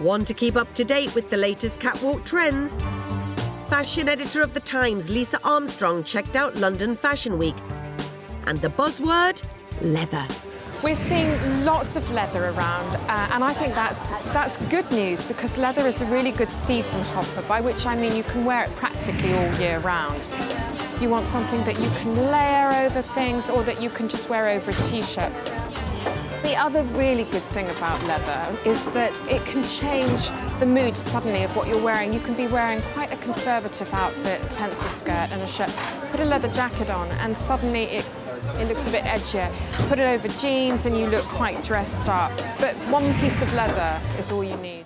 Want to keep up to date with the latest catwalk trends? Fashion editor of The Times, Lisa Armstrong, checked out London Fashion Week. And the buzzword? Leather. We're seeing lots of leather around, uh, and I think that's, that's good news because leather is a really good season hopper, by which I mean you can wear it practically all year round. You want something that you can layer over things or that you can just wear over a t-shirt. The other really good thing about leather is that it can change the mood suddenly of what you're wearing. You can be wearing quite a conservative outfit, pencil skirt and a shirt, put a leather jacket on and suddenly it it looks a bit edgier. Put it over jeans and you look quite dressed up. But one piece of leather is all you need.